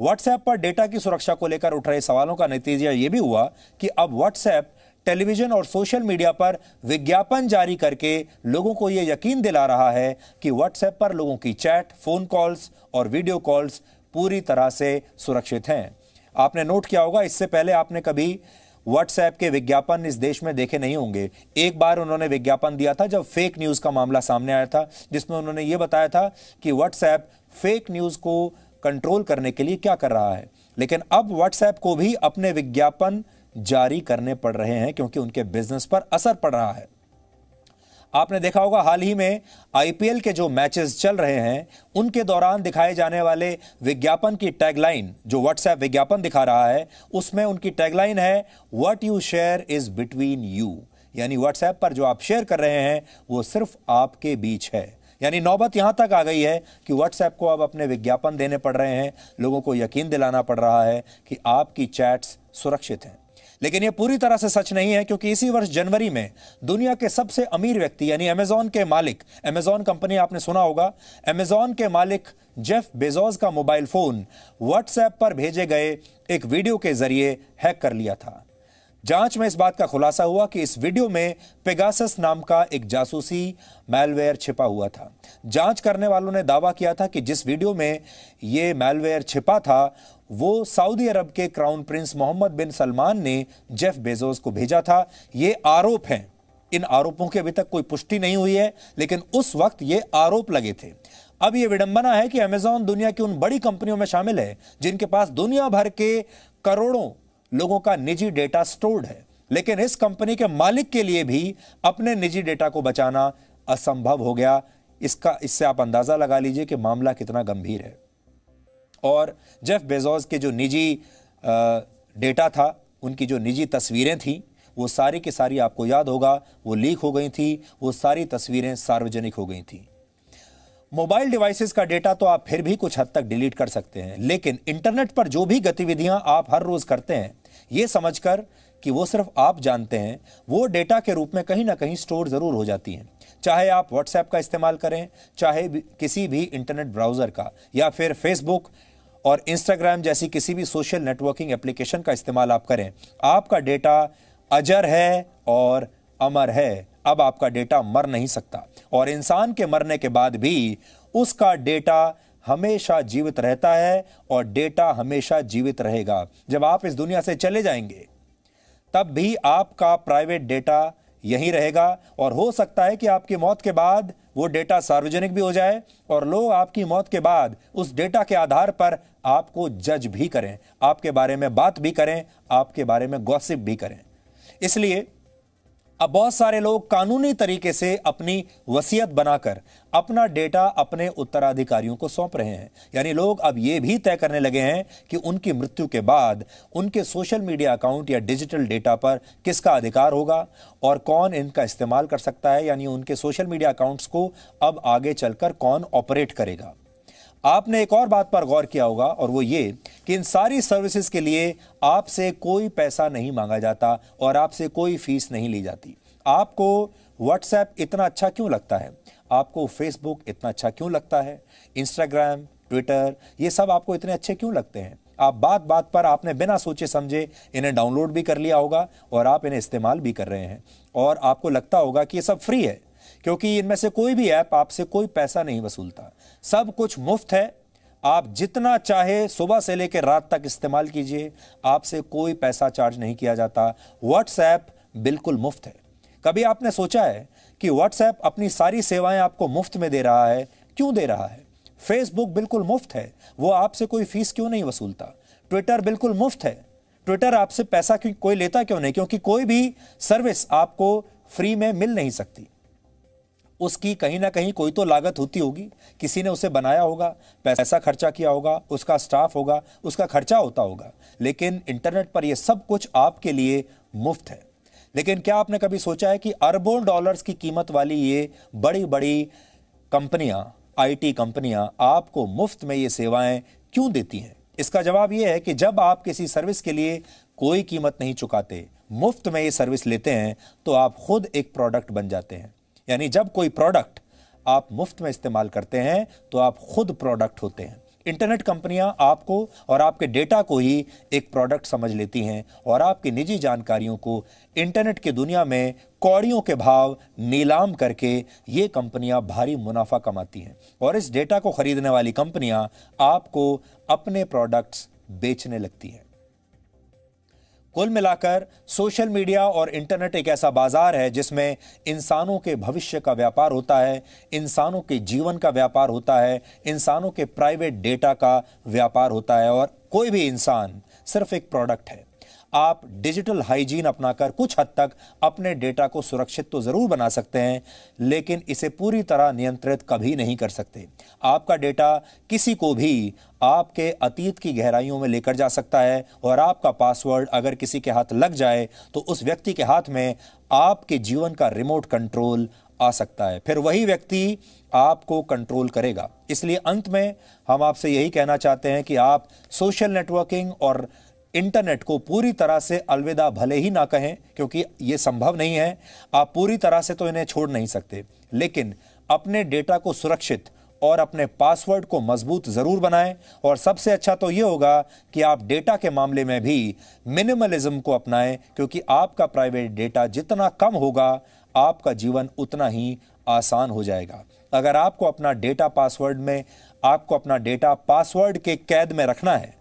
WhatsApp पर data की सुरक्षा को लेकर उठ रहे सवालों का नतीजा ये भी हुआ कि अब व्हाट्सएप टेलीविज़न और सोशल मीडिया पर विज्ञापन जारी करके लोगों को यह यकीन दिला रहा है कि व्हाट्सएप पर लोगों की चैट फ़ोन कॉल्स और वीडियो कॉल्स पूरी तरह से सुरक्षित हैं। आपने नोट किया होगा, इससे पहले आपने कभी व्हाट्सएप के विज्ञापन इस देश में देखे नहीं होंगे। एक बार उन्होंने विज्ञापन दिया था जब फेक न्यूज़ का मामला सामने आया था, जिसमें उन्होंने ये बताया था कि व्हाट्सएप फेक न्यूज़ को कंट्रोल करने के लिए क्या कर रहा है? लेकिन अब व्हाट्सएप को भी अपने विज्ञापन जारी करने पड़ रहे हैं क्योंकि उनके बिज़नेस पर असर पड़ रहा है। आपने देखा होगा हाल ही में आईपीएल के जो मैचेस चल रहे हैं, उनके दौरान दिखाए जाने वाले विज्ञापन की टैगलाइन जो व्हाट्सएप विज्ञापन दिखा रहा है, उसमें उनकी टैगलाइन है what you share is between you यानी व्हाट्सएप पर जो आप शेयर कर रहे हैं, वो सिर्फ़ आपके बीच है। यानी नौबत यहाँ तक आ गई है कि व्हाट्सएप को अब अपने विज्ञापन देने पड़ रहे हैं। लोगों को यकीन दिलाना पड़ रहा है कि आपकी चैट्स सुरक्षित हैं। लेकिन यह पूरी तरह से सच नहीं है, क्योंकि इसी वर्ष जनवरी में दुनिया के सबसे अमीर व्यक्ति, यानी अमेजॉन के मालिक अमेजॉन कंपनी, आपने सुना होगा अमेजॉन के मालिक जेफ बेजोज का मोबाइल फ़ोन व्हाट्सएप पर भेजे गए एक वीडियो के ज़रिए हैक कर लिया था। जाँच में इस बात का खुलासा हुआ कि इस वीडियो में पेगासस नाम का एक जासूसी मैलवेयर छिपा हुआ था। जाँच करने वालों ने दावा किया था कि जिस वीडियो में यह मैलवेयर छिपा था, वो सऊदी अरब के crown prince Mohammed bin Salman ने जेफ बेजोस को भेजा था। ये आरोप हैं। इन आरोपों की अभी तक कोई पुष्टि नहीं हुई है, लेकिन उस वक्त ये आरोप लगे थे। अब यह विडंबना है कि अमेजॉन दुनिया की उन बड़ी कंपनियों में शामिल है, जिनके पास दुनिया भर के करोड़ों लोगों का निजी डेटा स्टोर्ड है, लेकिन इस कंपनी के मालिक के लिए भी अपने निजी डेटा को बचाना असंभव हो गया। इसका, इससे आप अंदाज़ा लगा लीजिए कि मामला कितना गंभीर है। और जेफ बेजोस के जो निजी डेटा था, उनकी जो निजी तस्वीरें थी, वो सारी की सारी आपको याद होगा, वो लीक हो गई थी, वो सारी तस्वीरें सार्वजनिक हो गई थी। मोबाइल डिवाइसेस का डेटा तो आप फिर भी कुछ हद तक डिलीट कर सकते हैं, लेकिन इंटरनेट पर जो भी गतिविधियाँ आप हर रोज करते हैं, ये समझकर कि वो सिर्फ़ आप जानते हैं, वो डेटा के रूप में कहीं ना कहीं स्टोर ज़रूर हो जाती हैं। चाहे आप व्हाट्सएप का इस्तेमाल करें, चाहे किसी भी इंटरनेट ब्राउज़र का, या फिर फेसबुक और इंस्टाग्राम जैसी किसी भी सोशल नेटवर्किंग एप्लीकेशन का इस्तेमाल आप करें। आपका डेटा अजर है और अमर है। अब आपका डेटा मर नहीं सकता। और इंसान के मरने के बाद भी उसका डेटा हमेशा जीवित रहता है और डेटा हमेशा जीवित रहेगा। जब आप इस दुनिया से चले जाएँगे, तब भी आपका प्राइवेट डेटा यही रहेगा और हो सकता है कि आपकी मौत के बाद वो डेटा सार्वजनिक भी हो जाए और लोग आपकी मौत के बाद उस डेटा के आधार पर आपको जज भी करें। आपके बारे में बात भी करें, आपके बारे में गॉसिप भी करें। इसलिए अब बहुत सारे लोग कानूनी तरीके से अपनी वसीयत बनाकर अपना डेटा अपने उत्तराधिकारियों को सौंप रहे हैं। यानी लोग अब यह भी तय करने लगे हैं कि उनकी मृत्यु के बाद उनके सोशल मीडिया अकाउंट या डिजिटल डेटा पर किसका अधिकार होगा और कौन इनका इस्तेमाल कर सकता है, यानी उनके सोशल मीडिया अकाउंट्स को अब आगे चलकर कौन ऑपरेट करेगा। आपने एक और बात पर गौर किया होगा और वो ये कि इन सारी सर्विसेज़ के लिए आपसे कोई पैसा नहीं मांगा जाता और आपसे कोई फ़ीस नहीं ली जाती। आपको व्हाट्सएप इतना अच्छा क्यों लगता है? आपको फेसबुक इतना अच्छा क्यों लगता है? इंस्टाग्राम ट्विटर ये सब आपको इतने अच्छे क्यों लगते हैं? आप बात बात पर आपने बिना सोचे समझे इन्हें डाउनलोड भी कर लिया होगा और आप इन्हें इस्तेमाल भी कर रहे हैं। और आपको लगता होगा कि ये सब फ्री है, क्योंकि इनमें से कोई भी ऐप आपसे कोई पैसा नहीं वसूलता। सब कुछ मुफ़्त है आप जितना चाहे सुबह से लेकर रात तक इस्तेमाल कीजिए। आपसे कोई पैसा चार्ज नहीं किया जाता। व्हाट्सएप बिल्कुल मुफ़्त है। कभी आपने सोचा है कि व्हाट्सएप अपनी सारी सेवाएँ आपको मुफ़्त में दे रहा है? क्यों दे रहा है? फेसबुक बिल्कुल मुफ़्त है। वो आपसे कोई फ़ीस क्यों नहीं वसूलता? ट्विटर बिल्कुल मुफ़्त है। ट्विटर आपसे पैसा क्यों, कोई लेता क्यों नहीं? क्योंकि कोई भी सर्विस आपको फ्री में मिल नहीं सकती। उसकी कहीं ना कहीं कोई तो लागत होती होगी। किसी ने उसे बनाया होगा, पैसा खर्चा किया होगा, उसका स्टाफ होगा, उसका खर्चा होता होगा। लेकिन इंटरनेट पर यह सब कुछ आपके लिए मुफ़्त है। लेकिन क्या आपने कभी सोचा है कि अरबों डॉलर्स की कीमत वाली ये बड़ी बड़ी कंपनियाँ आईटी कंपनियाँ आपको मुफ़्त में ये सेवाएँ क्यों देती हैं? इसका जवाब यह है कि जब आप किसी सर्विस के लिए कोई कीमत नहीं चुकाते, मुफ़्त में ये सर्विस लेते हैं तो आप खुद एक प्रोडक्ट बन जाते हैं। यानी जब कोई प्रोडक्ट आप मुफ़्त में इस्तेमाल करते हैं तो आप खुद प्रोडक्ट होते हैं। इंटरनेट कंपनियाँ आपको और आपके डेटा को ही एक प्रोडक्ट समझ लेती हैं और आपकी निजी जानकारियों को इंटरनेट की दुनिया में कौड़ियों के भाव नीलाम करके ये कंपनियाँ भारी मुनाफा कमाती हैं। और इस डेटा को खरीदने वाली कंपनियाँ आपको अपने प्रोडक्ट्स बेचने लगती हैं। कुल मिलाकर सोशल मीडिया और इंटरनेट एक ऐसा बाज़ार है जिसमें इंसानों के भविष्य का व्यापार होता है, इंसानों के जीवन का व्यापार होता है, इंसानों के प्राइवेट डेटा का व्यापार होता है और कोई भी इंसान सिर्फ़ एक प्रोडक्ट है। आप डिजिटल हाइजीन अपनाकर कुछ हद तक अपने डेटा को सुरक्षित तो ज़रूर बना सकते हैं, लेकिन इसे पूरी तरह नियंत्रित कभी नहीं कर सकते। आपका डेटा किसी को भी आपके अतीत की गहराइयों में लेकर जा सकता है और आपका पासवर्ड अगर किसी के हाथ लग जाए तो उस व्यक्ति के हाथ में आपके जीवन का रिमोट कंट्रोल आ सकता है। फिर वही व्यक्ति आपको कंट्रोल करेगा। इसलिए अंत में हम आपसे यही कहना चाहते हैं कि आप सोशल नेटवर्किंग और इंटरनेट को पूरी तरह से अलविदा भले ही ना कहें, क्योंकि ये संभव नहीं है, आप पूरी तरह से तो इन्हें छोड़ नहीं सकते। लेकिन अपने डेटा को सुरक्षित और अपने पासवर्ड को मज़बूत ज़रूर बनाएँ, और सबसे अच्छा तो ये होगा कि आप डेटा के मामले में भी मिनिमलिज्म को अपनाएँ, क्योंकि आपका प्राइवेट डेटा जितना कम होगा, आपका जीवन उतना ही आसान हो जाएगा। अगर आपको अपना डेटा पासवर्ड में, आपको अपना डेटा पासवर्ड के कैद में रखना है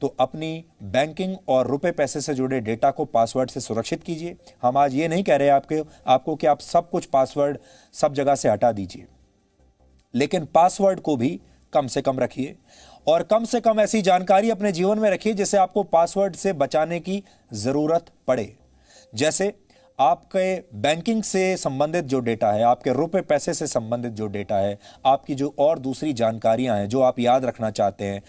तो अपनी बैंकिंग और रुपए पैसे से जुड़े डेटा को पासवर्ड से सुरक्षित कीजिए। हम आज ये नहीं कह रहे आपके, आपको कि आप सब कुछ पासवर्ड सब जगह से हटा दीजिए। लेकिन पासवर्ड को भी कम से कम रखिए और कम से कम ऐसी जानकारी अपने जीवन में रखिए जिसे आपको पासवर्ड से बचाने की ज़रूरत पड़े। जैसे आपके बैंकिंग से संबंधित जो डेटा है, आपके रुपए पैसे से संबंधित जो डेटा है, आपकी जो और दूसरी जानकारियाँ हैं जो आप याद रखना चाहते हैं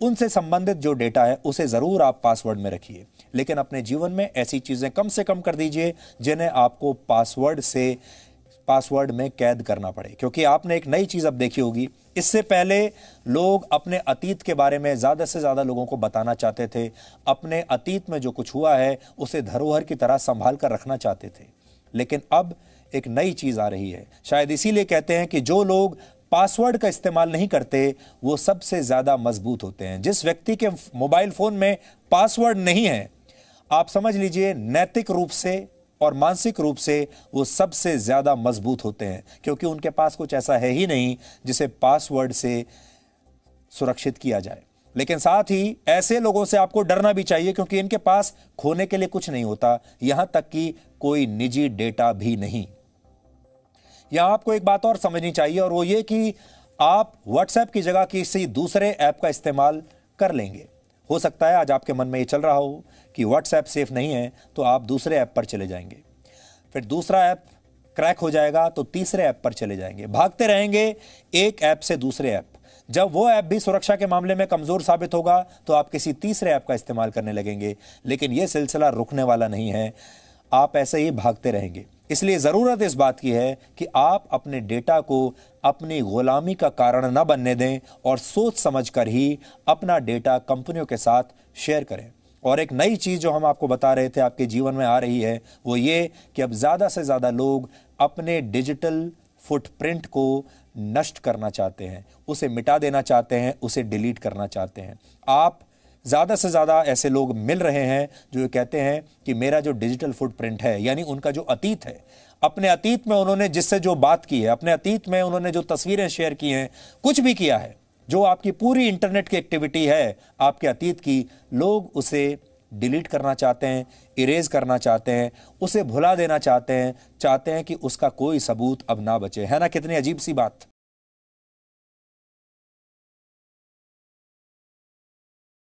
उनसे संबंधित जो डेटा है, उसे ज़रूर आप पासवर्ड में रखिए। लेकिन अपने जीवन में ऐसी चीज़ें कम से कम कर दीजिए, जिन्हें आपको पासवर्ड से पासवर्ड में कैद करना पड़े। क्योंकि आपने एक नई चीज़ अब देखी होगी। इससे पहले लोग अपने अतीत के बारे में ज़्यादा से ज़्यादा लोगों को बताना चाहते थे। अपने अतीत में जो कुछ हुआ है, उसे धरोहर की तरह संभाल कर रखना चाहते थे। लेकिन अब एक नई चीज़ आ रही है। शायद इसीलिए कहते हैं कि जो लोग पासवर्ड का इस्तेमाल नहीं करते, वो सबसे ज़्यादा मज़बूत होते हैं। जिस व्यक्ति के मोबाइल फ़ोन में पासवर्ड नहीं है, आप समझ लीजिए, नैतिक रूप से और मानसिक रूप से वो सबसे ज़्यादा मज़बूत होते हैं, क्योंकि उनके पास कुछ ऐसा है ही नहीं जिसे पासवर्ड से सुरक्षित किया जाए। लेकिन साथ ही ऐसे लोगों से आपको डरना भी चाहिए, क्योंकि इनके पास खोने के लिए कुछ नहीं होता। यहाँ तक कि कोई निजी डेटा भी नहीं। यहाँ आपको एक बात और समझनी चाहिए, और वो ये कि आप व्हाट्सएप की जगह किसी दूसरे ऐप का इस्तेमाल कर लेंगे। हो सकता है आज आपके मन में ये चल रहा हो कि व्हाट्सएप सेफ़ नहीं है तो आप दूसरे ऐप पर चले जाएँगे। फिर दूसरा ऐप क्रैक हो जाएगा तो तीसरे ऐप पर चले जाएँगे। भागते रहेंगे एक ऐप से दूसरे ऐप। जब वो ऐप भी सुरक्षा के मामले में कमज़ोर साबित होगा तो आप किसी तीसरे ऐप का इस्तेमाल करने लगेंगे। लेकिन यह सिलसिला रुकने वाला नहीं है। आप ऐसे ही भागते रहेंगे। इसलिए ज़रूरत इस बात की है कि आप अपने डेटा को अपनी गुलामी का कारण न बनने दें और सोच समझ कर ही अपना डेटा कंपनियों के साथ शेयर करें। और एक नई चीज़ जो हम आपको बता रहे थे आपके जीवन में आ रही है, वो ये कि अब ज़्यादा से ज़्यादा लोग अपने डिजिटल फुटप्रिंट को नष्ट करना चाहते हैं, उसे मिटा देना चाहते हैं, उसे डिलीट करना चाहते हैं। आप ज़्यादा से ज़्यादा ऐसे लोग मिल रहे हैं जो ये कहते हैं कि मेरा जो डिजिटल फुटप्रिंट है, यानी उनका जो अतीत है, अपने अतीत में उन्होंने जिससे जो बात की है, अपने अतीत में उन्होंने जो तस्वीरें शेयर की हैं, कुछ भी किया है, जो आपकी पूरी इंटरनेट की एक्टिविटी है, आपके अतीत की, लोग उसे डिलीट करना चाहते हैं इरेज करना चाहते हैं, उसे भुला देना चाहते हैं चाहते हैं कि उसका कोई सबूत अब ना बचे। है ना, कितनी अजीब सी बात।